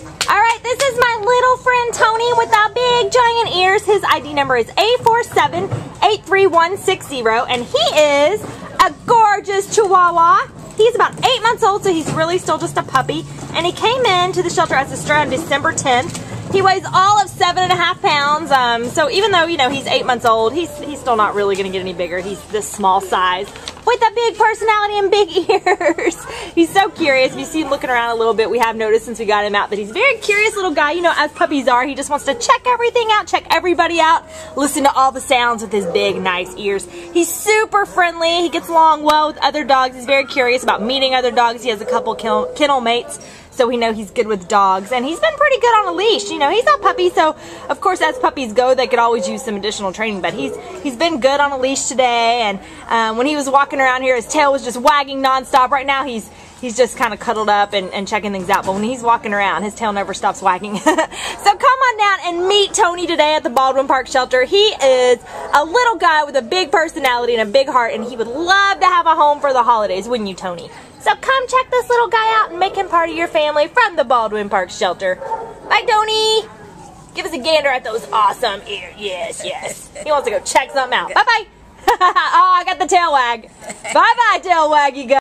All right, this is my little friend Tony with the big giant ears. His ID number is A47-83160, and he is a gorgeous Chihuahua. He's about eight months old, so he's really still just a puppy. And he came in to the shelter as a stray on December 10th. He weighs all of seven and a half pounds. Um, so even though, you know, he's eight months old, he's, he's still not really going to get any bigger. He's this small size with a big personality and big ears. he's so curious. If you see him looking around a little bit, we have noticed since we got him out that he's a very curious little guy. You know, as puppies are, he just wants to check everything out, check everybody out, listen to all the sounds with his big, nice ears. He's super friendly. He gets along well with other dogs. He's very curious about meeting other dogs. He has a couple kennel mates so we know he's good with dogs. And he's been pretty good on a leash. You know, he's a puppy, so of course as puppies go, they could always use some additional training. But he's he's been good on a leash today. And um, when he was walking around here, his tail was just wagging nonstop. Right now, he's he's just kind of cuddled up and, and checking things out. But when he's walking around, his tail never stops wagging. so come on down and meet Tony today at the Baldwin Park Shelter. He is a little guy with a big personality and a big heart, and he would love to have a home for the holidays, wouldn't you, Tony? So come check this little guy out and make him part of your family from the Baldwin Park Shelter. Bye, Tony. Give us a gander at those awesome ears. Yes, yes. He wants to go check something out. Bye-bye. oh, I got the tail wag. Bye-bye, tail wag, you guys.